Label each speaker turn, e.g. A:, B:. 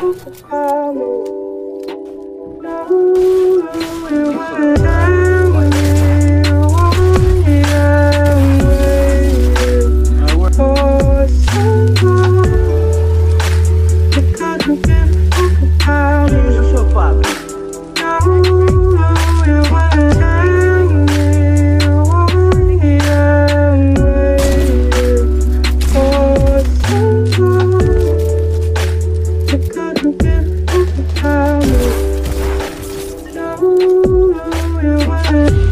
A: Thank you. you